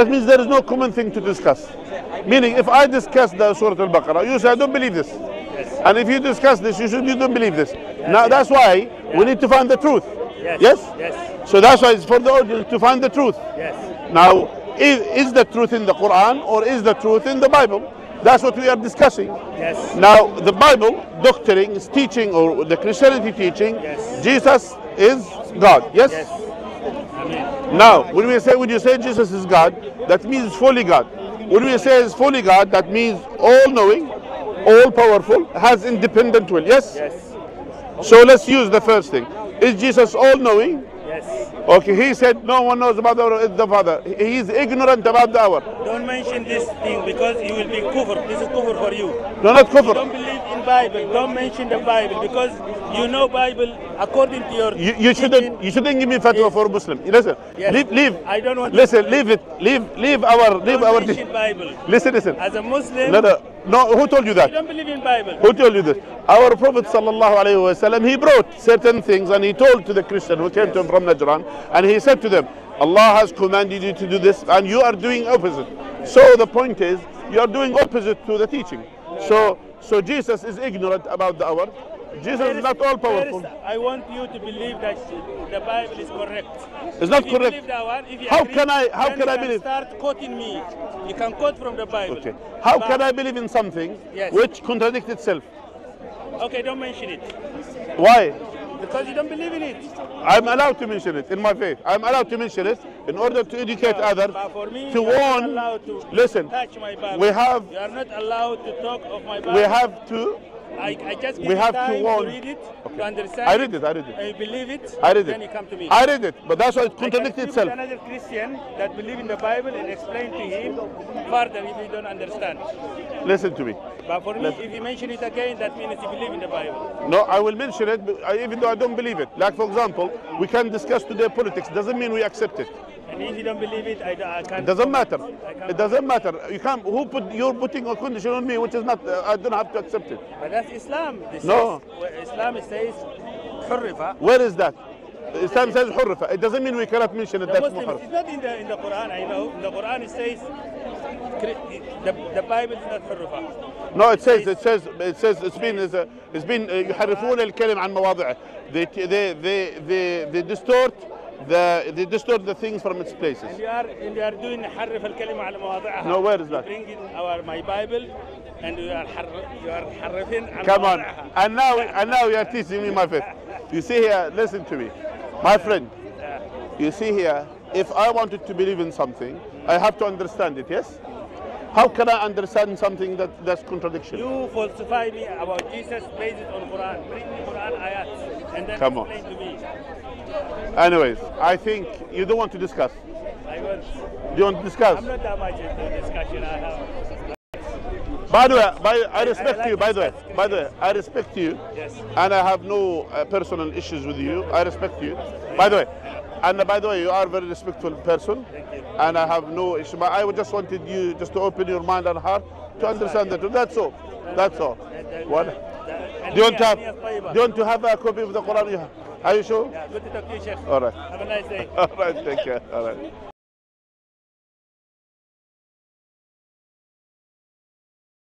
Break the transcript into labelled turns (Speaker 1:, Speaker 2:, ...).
Speaker 1: That means there is no common thing to discuss. Meaning, if I discuss the Surah Al-Baqarah, you say, I don't believe this. And if you discuss this, you should you don't believe this. Now that's why we need to find the truth.
Speaker 2: Yes.
Speaker 1: Yes?
Speaker 2: Yes.
Speaker 1: So that's why it's for the audience to find the truth.
Speaker 2: Yes.
Speaker 1: Now, is, is the truth in the Quran or is the truth in the Bible? That's what we are discussing.
Speaker 2: Yes.
Speaker 1: Now, the Bible doctoring is teaching, or the Christianity teaching,
Speaker 2: Yes.
Speaker 1: Jesus is God. Yes?
Speaker 2: Yes.
Speaker 1: Now, when we say when you say Jesus is God, that means fully God. When we say is fully God, that means all-knowing, all-powerful, has independent will. Yes.
Speaker 2: Yes.
Speaker 1: So let's use the first thing. Is Jesus all-knowing?
Speaker 2: Yes.
Speaker 1: Okay. He said no one knows about the the Father. He is ignorant about the hour.
Speaker 2: Don't mention this thing because you will be covered. This is kufr for you.
Speaker 1: No, not
Speaker 2: You don't
Speaker 1: kufr.
Speaker 2: believe in Bible. Don't mention the Bible because you know Bible according to your.
Speaker 1: You, you shouldn't. You shouldn't give me fatwa
Speaker 2: Yes.
Speaker 1: for Muslim. Listen.
Speaker 2: Yes.
Speaker 1: Leave. Leave.
Speaker 2: I don't want.
Speaker 1: Listen.
Speaker 2: To,
Speaker 1: Leave it. Leave. Leave our. Leave
Speaker 2: don't
Speaker 1: our.
Speaker 2: mention Bible.
Speaker 1: Listen. Listen.
Speaker 2: As a Muslim,
Speaker 1: No, no. No. Who told you
Speaker 2: you
Speaker 1: that?
Speaker 2: don't believe in Bible.
Speaker 1: Who told you this? Our Prophet sallallahu alaihi wasallam, he brought certain things and he told to the Christian who came to him from Najran, and he said to them, Allah has commanded you to do this, and you are doing opposite. So the point is, you are doing opposite to the teaching. So, so Jesus is ignorant about the hour. Jesus is not all powerful.
Speaker 2: First, I want you to believe that the Bible is correct.
Speaker 1: It's not
Speaker 2: If
Speaker 1: correct.
Speaker 2: one,
Speaker 1: How
Speaker 2: agree,
Speaker 1: can I- how can I believe?
Speaker 2: Start quoting me. You can quote from the Bible.
Speaker 1: Okay. How
Speaker 2: But-
Speaker 1: can I believe in something
Speaker 2: Yes.
Speaker 1: which contradicts itself?
Speaker 2: Okay, don't mention it
Speaker 1: Why?
Speaker 2: because you don't believe in it.
Speaker 1: I'm allowed to mention it in my faith. I'm allowed to mention it in order to educate others,
Speaker 2: for me,
Speaker 1: to
Speaker 2: you are not
Speaker 1: warn.
Speaker 2: to
Speaker 1: Listen,
Speaker 2: touch my
Speaker 1: we have-
Speaker 2: You are not allowed to talk of my Bible.
Speaker 1: we have to.
Speaker 2: I, I just give
Speaker 1: we have to warn-
Speaker 2: read it,
Speaker 1: Okay.
Speaker 2: to understand
Speaker 1: I read it, I read it.
Speaker 2: And you believe it.
Speaker 1: I read
Speaker 2: then
Speaker 1: it.
Speaker 2: you come to me.
Speaker 1: I read it, but that's why it contradicts itself.
Speaker 2: another Christian that believe in the Bible and explain to him further if you don't understand.
Speaker 1: Listen to me.
Speaker 2: But for me,
Speaker 1: Let's-
Speaker 2: if you mention it again, that means you believe in the Bible.
Speaker 1: No, I will mention it, but I, even though I don't believe it. Like, for example, we can discuss today politics. Doesn't mean we accept it.
Speaker 2: And if you don't believe it, I, don't- I can't.
Speaker 1: It doesn't matter.
Speaker 2: I can't
Speaker 1: It doesn't matter. You can't. Who put? You're putting a condition on me, which is not. Uh, I don't have to accept it.
Speaker 2: But that's Islam. This
Speaker 1: No.
Speaker 2: Says, where Islam says, حرف.
Speaker 1: Where is that? Islam says hurrifa. It doesn't mean we cannot mention it.
Speaker 2: The
Speaker 1: That's
Speaker 2: Muslims,
Speaker 1: muharram.
Speaker 2: it's not in the in the Quran. I know. In the Quran it says, cri- the, the Bible is not حرفة.
Speaker 1: No, it says. It says. It says. It's been. It's, uh, it's been. uh, يحرفون الكلم عن مواضعه. They they they they they distort the they distort the things from its places.
Speaker 2: And you are and you are doing حرف الكلمة على مواضعها.
Speaker 1: No, where is
Speaker 2: You
Speaker 1: that?
Speaker 2: bring in our my Bible, and you are حر, you are حرفين على
Speaker 1: Come on.
Speaker 2: مواضعها.
Speaker 1: And now, and now you are teaching me my faith. You see here, listen to me. My friend, you see here, if I wanted to believe in something, I have to understand it, yes? How can I understand something that, that's contradiction?
Speaker 2: You falsify me about Jesus based on Quran. Bring me Quran ayat and then
Speaker 1: Come on.
Speaker 2: explain to me.
Speaker 1: Anyways, I think you don't want to discuss.
Speaker 2: I want.
Speaker 1: Do you want to discuss?
Speaker 2: I'm not that much into discussion. I have.
Speaker 1: By the way, by, I
Speaker 2: I
Speaker 1: respect
Speaker 2: like
Speaker 1: you, by the way. By the way, I respect you.
Speaker 2: Yes.
Speaker 1: And I have no uh, personal issues with you. I respect you. By the way, and by the way, you are a very respectful person.
Speaker 2: Thank you.
Speaker 1: And I have no issue. But I just wanted you just to open your mind and heart to understand truth. That's all. That's all. What? Do you want to have, do you want to have a copy of the Quran? Are you sure?
Speaker 2: Yeah, good to talk to you, Sheikh.
Speaker 1: All right.
Speaker 2: Have a nice day.
Speaker 1: All right. Take care. All right.